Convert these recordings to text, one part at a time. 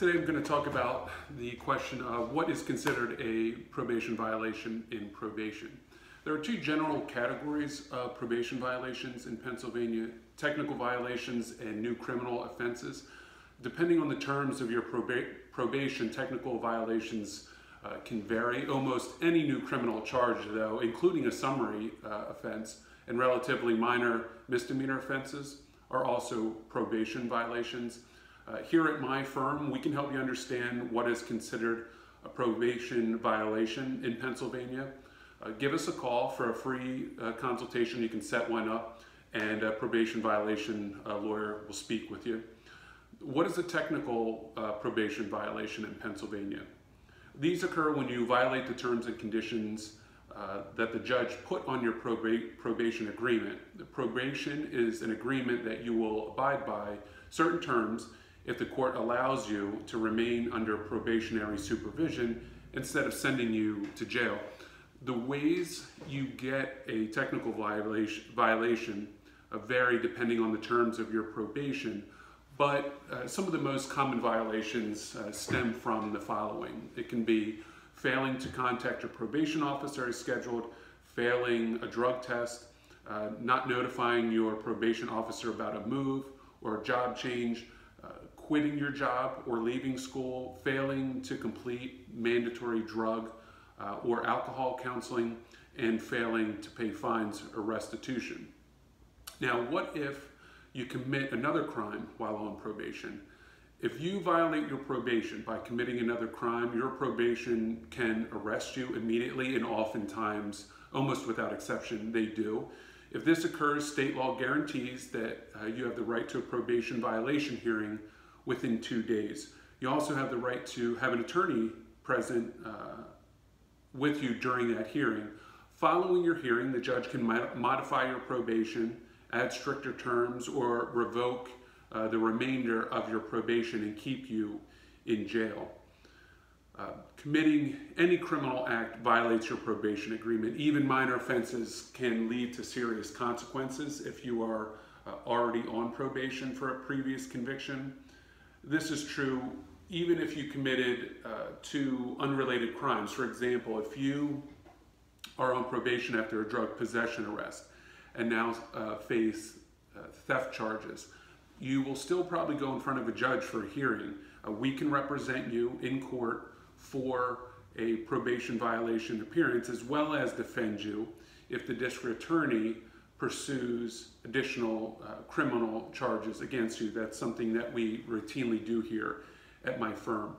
Today I'm going to talk about the question of what is considered a probation violation in probation. There are two general categories of probation violations in Pennsylvania, technical violations and new criminal offenses. Depending on the terms of your proba probation, technical violations uh, can vary. Almost any new criminal charge, though, including a summary uh, offense and relatively minor misdemeanor offenses, are also probation violations. Uh, here at my firm, we can help you understand what is considered a probation violation in Pennsylvania. Uh, give us a call for a free uh, consultation. You can set one up and a probation violation uh, lawyer will speak with you. What is a technical uh, probation violation in Pennsylvania? These occur when you violate the terms and conditions uh, that the judge put on your proba probation agreement. The probation is an agreement that you will abide by certain terms if the court allows you to remain under probationary supervision instead of sending you to jail. The ways you get a technical violation, violation uh, vary depending on the terms of your probation, but uh, some of the most common violations uh, stem from the following. It can be failing to contact your probation officer as scheduled, failing a drug test, uh, not notifying your probation officer about a move or a job change, quitting your job or leaving school, failing to complete mandatory drug uh, or alcohol counseling, and failing to pay fines or restitution. Now, what if you commit another crime while on probation? If you violate your probation by committing another crime, your probation can arrest you immediately, and oftentimes, almost without exception, they do. If this occurs, state law guarantees that uh, you have the right to a probation violation hearing within two days. You also have the right to have an attorney present uh, with you during that hearing. Following your hearing, the judge can modify your probation, add stricter terms, or revoke uh, the remainder of your probation and keep you in jail. Uh, committing any criminal act violates your probation agreement. Even minor offenses can lead to serious consequences if you are uh, already on probation for a previous conviction. This is true even if you committed uh, two unrelated crimes. For example, if you are on probation after a drug possession arrest and now uh, face uh, theft charges, you will still probably go in front of a judge for a hearing. Uh, we can represent you in court for a probation violation appearance as well as defend you if the district attorney pursues additional uh, criminal charges against you. That's something that we routinely do here at my firm.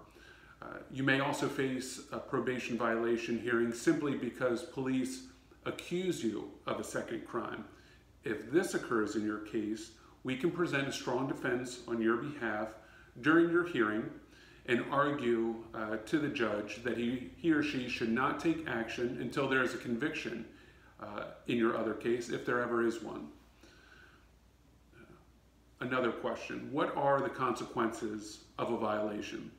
Uh, you may also face a probation violation hearing simply because police accuse you of a second crime. If this occurs in your case, we can present a strong defense on your behalf during your hearing and argue uh, to the judge that he, he or she should not take action until there is a conviction uh, in your other case, if there ever is one. Another question, what are the consequences of a violation?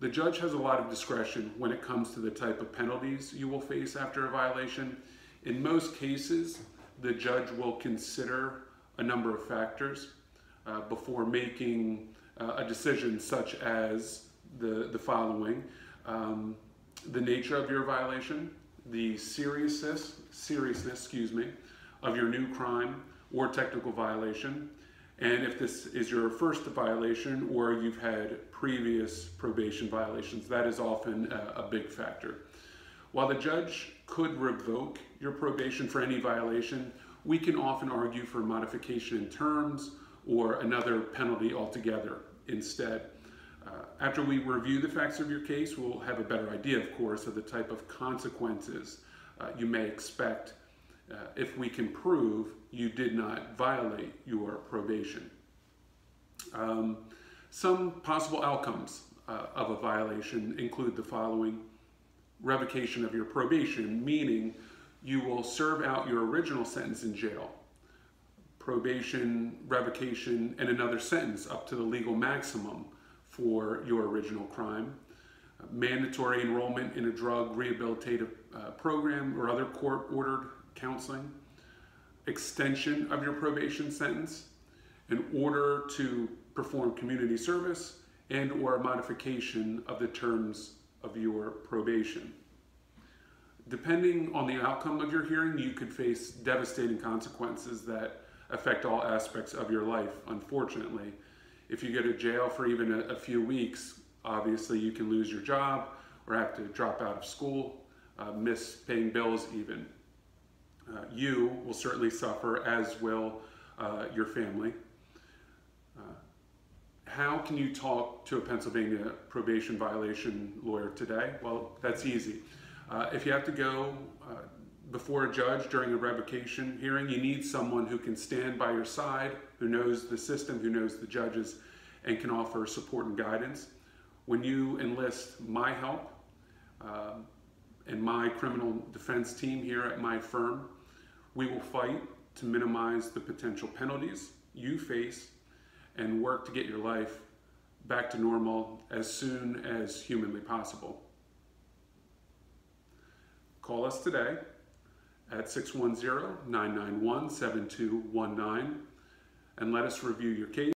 The judge has a lot of discretion when it comes to the type of penalties you will face after a violation. In most cases, the judge will consider a number of factors uh, before making uh, a decision such as the, the following. Um, the nature of your violation, the seriousness, seriousness, excuse me, of your new crime or technical violation, and if this is your first violation or you've had previous probation violations, that is often a, a big factor. While the judge could revoke your probation for any violation, we can often argue for modification in terms or another penalty altogether instead. Uh, after we review the facts of your case, we'll have a better idea, of course, of the type of consequences uh, you may expect uh, if we can prove you did not violate your probation. Um, some possible outcomes uh, of a violation include the following. Revocation of your probation, meaning you will serve out your original sentence in jail. Probation, revocation, and another sentence up to the legal maximum for your original crime, mandatory enrollment in a drug rehabilitative uh, program or other court-ordered counseling, extension of your probation sentence, in order to perform community service, and or a modification of the terms of your probation. Depending on the outcome of your hearing, you could face devastating consequences that affect all aspects of your life, unfortunately. If you go to jail for even a, a few weeks, obviously you can lose your job or have to drop out of school, uh, miss paying bills even. Uh, you will certainly suffer, as will uh, your family. Uh, how can you talk to a Pennsylvania probation violation lawyer today? Well, that's easy. Uh, if you have to go uh, before a judge during a revocation hearing, you need someone who can stand by your side, who knows the system, who knows the judges, and can offer support and guidance. When you enlist my help um, and my criminal defense team here at my firm, we will fight to minimize the potential penalties you face and work to get your life back to normal as soon as humanly possible. Call us today at 610 991 7219 and let us review your case.